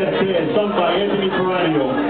minute there, sung by Anthony Perennial.